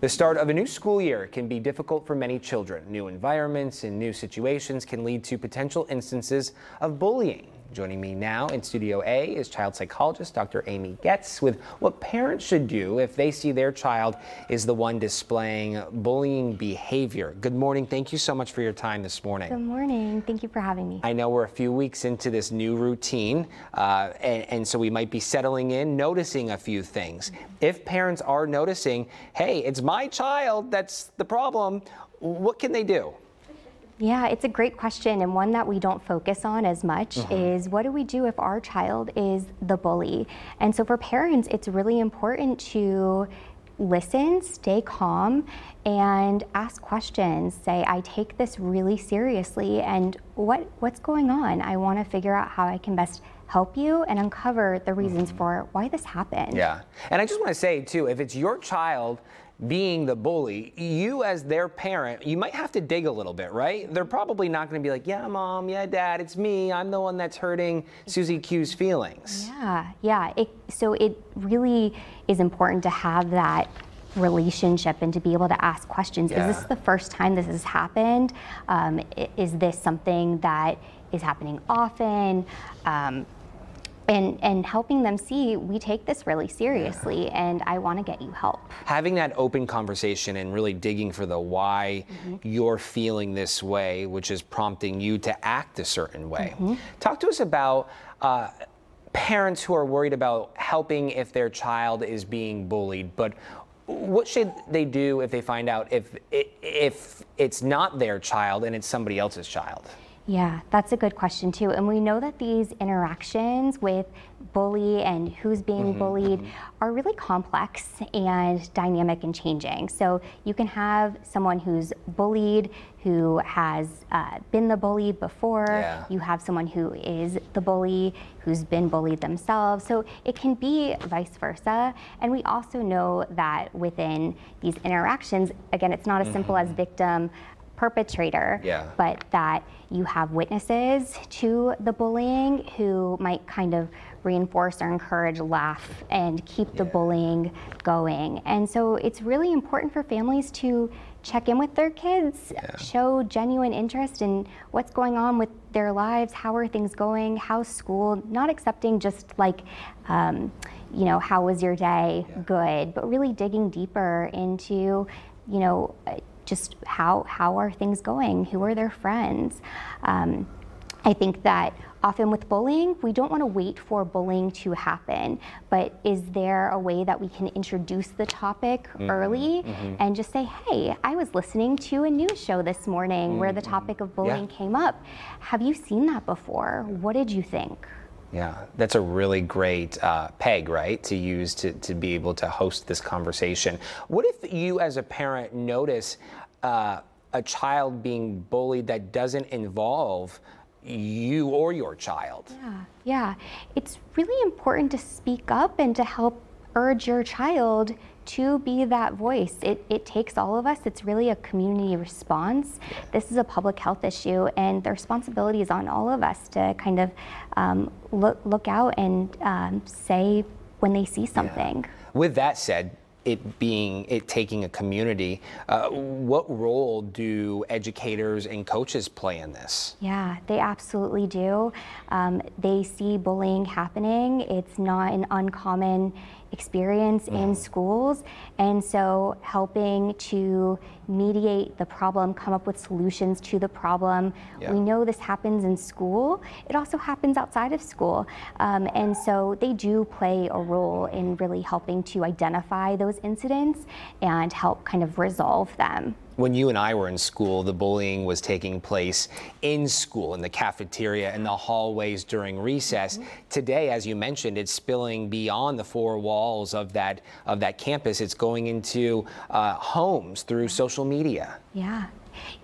The start of a new school year can be difficult for many children. New environments and new situations can lead to potential instances of bullying. Joining me now in Studio A is child psychologist Dr. Amy Goetz with what parents should do if they see their child is the one displaying bullying behavior. Good morning. Thank you so much for your time this morning. Good morning. Thank you for having me. I know we're a few weeks into this new routine, uh, and, and, so we might be settling in, noticing a few things. If parents are noticing, hey, it's my child that's the problem, what can they do? Yeah, it's a great question and one that we don't focus on as much mm -hmm. is what do we do if our child is the bully? And so for parents, it's really important to listen, stay calm, and ask questions. Say, I take this really seriously and what, what's going on? I want to figure out how I can best help you and uncover the reasons mm -hmm. for why this happened. Yeah. And I just want to say too, if it's your child being the bully, you as their parent, you might have to dig a little bit, right? They're probably not going to be like, yeah, mom, yeah, dad, it's me. I'm the one that's hurting Susie Q's feelings. Yeah, yeah. It, so it really is important to have that relationship and to be able to ask questions. Yeah. Is this the first time this has happened? Um, is this something that is happening often? Um, and, and helping them see we take this really seriously yeah. and I want to get you help. Having that open conversation and really digging for the why mm -hmm. you're feeling this way, which is prompting you to act a certain way. Mm -hmm. Talk to us about uh, parents who are worried about helping if their child is being bullied, but what should they do if they find out if, if it's not their child and it's somebody else's child? Yeah, that's a good question too. And we know that these interactions with bully and who's being mm -hmm, bullied mm -hmm. are really complex and dynamic and changing. So you can have someone who's bullied who has uh, been the bully before. Yeah. You have someone who is the bully who's been bullied themselves. So it can be vice versa. And we also know that within these interactions, again, it's not as mm -hmm. simple as mm-hmm. victim perpetrator, yeah. but that you have witnesses to the bullying who might kind of reinforce or encourage, laugh, and keep yeah. the bullying going. And so it's really important for families to check in with their kids, yeah. show genuine interest in what's going on with their lives, how are things going, how's school, not accepting just like, um, you know, how was your day, yeah. good, but really digging deeper into, you know, just how, how are things going? Who are their friends? Um, I think that often with bullying, we don't want to wait for bullying to happen, but is there a way that we can introduce the topic mm -hmm, early mm -hmm. and just say, hey, I was listening to a news show this morning mm -hmm. where the mm-hmm. topic of bullying yeah. came up. Have you seen that before? What did you think? Yeah, that's a really great uh, peg, right, to use to, to be able to host this conversation. What if you, as a parent, notice uh, a child being bullied that doesn't involve you or your child? Yeah, yeah. It's really important to speak up and to help urge your child to be that voice. It, it takes all of us. It's really a community response. This is a public health issue, and the responsibility is on all of us to kind of um, look, look out and um, say when they see something. Yeah. With that said, it being it taking a community uh, what role do educators and coaches play in this? Yeah they absolutely do. Um, they see bullying happening. It's not an uncommon experience mm. in schools. And so helping to mediate the problem, come up with solutions to the problem. Yeah. We know this happens in school. It also happens outside of school. Um, and so they do play a role in really helping to identify those incidents and help kind of resolve them when you and I were in school, the bullying was taking place in school, in the cafeteria, in the hallways during recess. Mm -hmm. Today, as you mentioned, it's spilling beyond the four walls of that of that campus. It's going into uh, homes through social media. Yeah,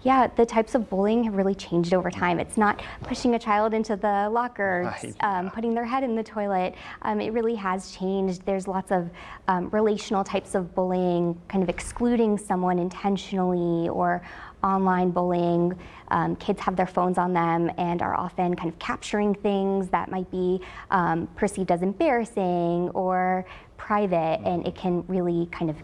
yeah, the types of bullying have really changed over time. It's not pushing a child into the locker, um, putting their head in the toilet. Um, it really has changed. There's lots of um, relational types of bullying, kind of excluding someone intentionally or online bullying. Um, kids have their phones on them and are often kind of capturing things that might be um, perceived as embarrassing or private, and it can really kind of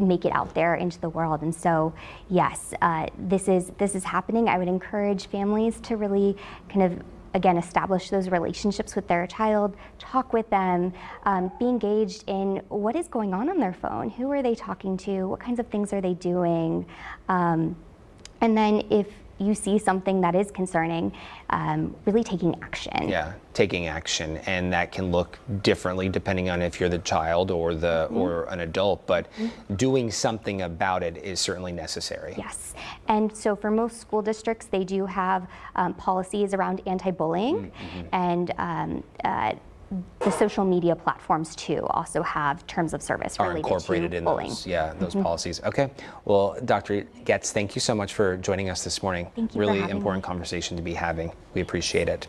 make it out there into the world. And so, yes, uh, this is this is happening. I would encourage families to really kind of again establish those relationships with their child talk with them um, be engaged in what is going on on their phone who are they talking to what kinds of things are they doing um, and then if you see something that is concerning, um, really taking action. Yeah, taking action, and that can look differently depending on if you're the child or the mm-hmm. or an adult. But mm-hmm. doing something about it is certainly necessary. Yes, and so for most school districts, they do have um, policies around anti-bullying, mm-hmm. and um, uh, the social media platforms too also have terms of service are incorporated to in bullying. those yeah those mm-hmm. policies okay well dr goetz thank you so much for joining us this morning thank you really important me. conversation to be having we appreciate it